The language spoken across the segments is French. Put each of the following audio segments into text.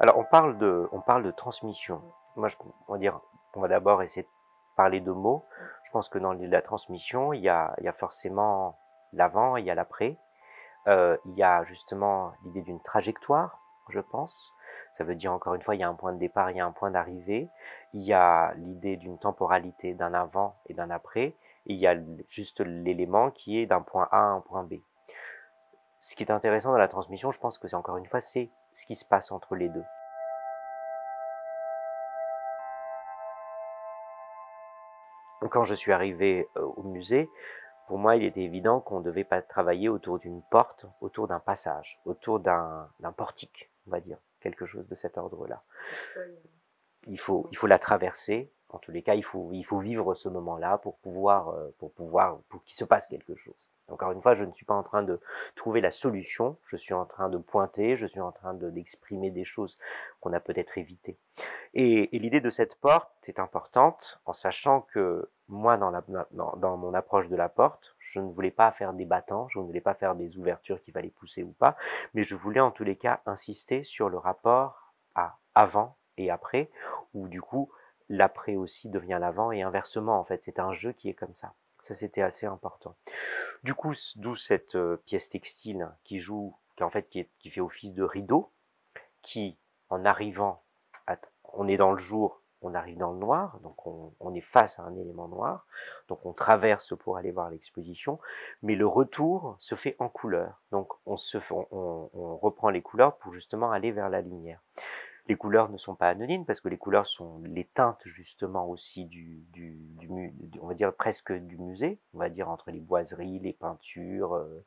Alors on parle de, on parle de transmission. Moi, je, on va dire, on va d'abord essayer de parler de mots. Je pense que dans la transmission, il y a, il y a forcément l'avant, il y a l'après. Euh, il y a justement l'idée d'une trajectoire, je pense. Ça veut dire encore une fois, il y a un point de départ, il y a un point d'arrivée. Il y a l'idée d'une temporalité, d'un avant et d'un après. Et il y a juste l'élément qui est d'un point A à un point B. Ce qui est intéressant dans la transmission, je pense que c'est encore une fois, c'est ce qui se passe entre les deux. Quand je suis arrivé euh, au musée, pour moi, il était évident qu'on ne devait pas travailler autour d'une porte, autour d'un passage, autour d'un portique, on va dire, quelque chose de cet ordre-là. Il faut, il faut la traverser, en tous les cas, il faut, vivre ce moment-là pour pouvoir, euh, pour pouvoir, qu'il se passe quelque chose. Encore une fois, je ne suis pas en train de trouver la solution, je suis en train de pointer, je suis en train d'exprimer des choses qu'on a peut-être évitées. Et, l'idée de cette porte est importante en sachant que moi, dans, mon approche de la porte, je ne voulais pas faire des battants, je ne voulais pas faire des ouvertures qu'il fallait pousser ou pas, mais je voulais en tous les cas insister sur le rapport à avant et après, où du coup, l'après aussi devient l'avant et inversement en fait. C'est un jeu qui est comme ça. Ça c'était assez important. Du coup, d'où cette euh, pièce textile qui joue, qui en fait qui, fait office de rideau, qui en arrivant, on est dans le jour, on arrive dans le noir, donc on, est face à un élément noir, donc on traverse pour aller voir l'exposition, mais le retour se fait en couleur, donc on, se, on reprend les couleurs pour justement aller vers la lumière. Les couleurs ne sont pas anonymes parce que les couleurs sont les teintes justement aussi du, du, du, on va dire presque du musée, on va dire entre les boiseries, les peintures, euh,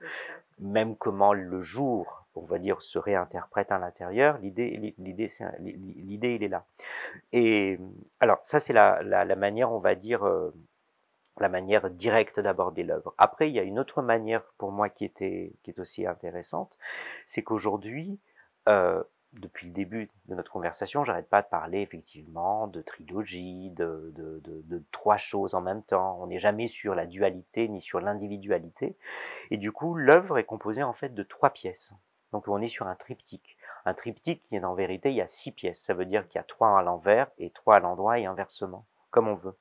même comment le jour, on va dire, se réinterprète à l'intérieur. L'idée, l'idée, l'idée, il est là. Et alors ça, c'est la, la, la, manière, on va dire. Euh, la manière directe d'aborder l'œuvre. Après, il y a une autre manière pour moi qui était qui est aussi intéressante, c'est qu'aujourd'hui, euh, depuis le début de notre conversation, j'arrête pas de parler effectivement de trilogie, de, trois choses en même temps. On n'est jamais sur la dualité ni sur l'individualité. Et du coup, l'œuvre est composée en fait de trois pièces. Donc on est sur un triptyque. Un triptyque, qui est en vérité, il y a six pièces. Ça veut dire qu'il y a trois à l'envers et trois à l'endroit et inversement, comme on veut.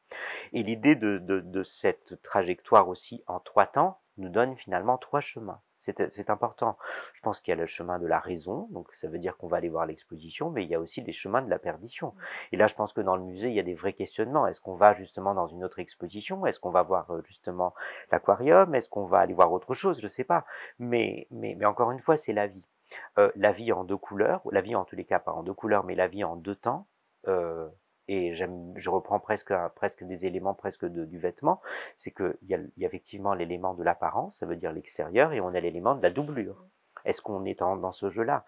Et l'idée de cette trajectoire aussi en trois temps nous donne finalement trois chemins. C'est important. Je pense qu'il y a le chemin de la raison, donc ça veut dire qu'on va aller voir l'exposition, mais il y a aussi les chemins de la perdition. Mmh. Et là, je pense que dans le musée, il y a des vrais questionnements. Est-ce qu'on va justement dans une autre exposition? Est-ce qu'on va voir euh, justement l'aquarium? Est-ce qu'on va aller voir autre chose? Je ne sais pas. Mais, mais, mais encore une fois, c'est la vie. Euh, la vie en deux couleurs, la vie en tous les cas pas en deux couleurs, mais la vie en deux temps. Euh, et je reprends presque, presque des éléments presque du vêtement, c'est qu'il y, y a effectivement l'élément de l'apparence, ça veut dire l'extérieur, et on a l'élément de la doublure. Est-ce qu'on est dans, dans ce jeu-là?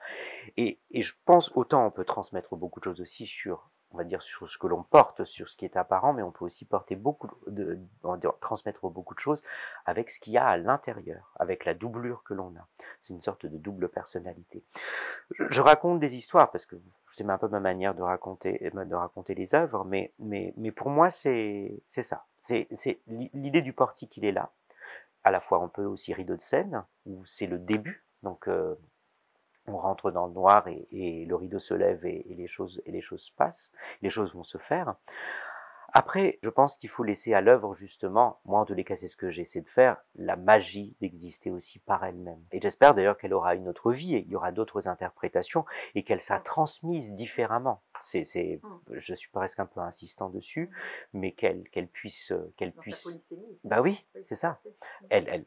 Et, et je pense autant on peut transmettre beaucoup de choses aussi sur on va dire sur ce que l'on porte, sur ce qui est apparent, mais on peut aussi porter beaucoup de, transmettre beaucoup de choses avec ce qu'il y a à l'intérieur, avec la doublure que l'on a. C'est une sorte de double personnalité. Je, raconte des histoires parce que c'est un peu ma manière de raconter, de raconter les œuvres, mais, mais, mais pour moi c'est c'est ça. C'est l'idée du portique, il est là. À la fois, on peut aussi rideau de scène où c'est le début. Donc euh, on rentre dans le noir et, le rideau se lève et, les choses et les choses passent, les choses vont se faire. Après, je pense qu'il faut laisser à l'œuvre justement, moi en tous les cas c'est ce que j'essaie de faire, la magie d'exister aussi par elle-même. Et j'espère d'ailleurs qu'elle aura une autre vie et il y aura d'autres interprétations et qu'elle sera transmise différemment. C'est, c'est, mmh. je suis presque un peu insistant dessus, mais qu'elle, qu'elle puisse, qu'elle puisse. Bah oui, c'est ça. Elle, elle,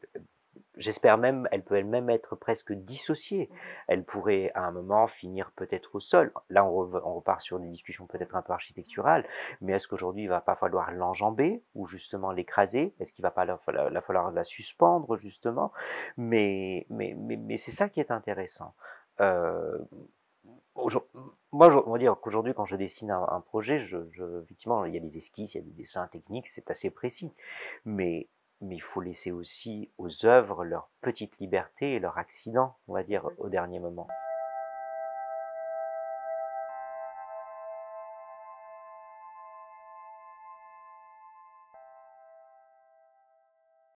J'espère même, elle peut elle-même être presque dissociée. Elle pourrait à un moment finir peut-être au sol. Là, on, repart sur des discussions peut-être un peu architecturales, mais est-ce qu'aujourd'hui il va pas falloir l'enjamber ou justement l'écraser? Est-ce qu'il va pas falloir, falloir la suspendre justement? Mais, c'est ça qui est intéressant. Euh, moi, je, on va dire qu'aujourd'hui, quand je dessine un, projet, je, je, effectivement, il y a des esquisses, il y a des dessins techniques, c'est assez précis. Mais mais il faut laisser aussi aux œuvres leur petite liberté et leur accident, on va dire, au dernier moment.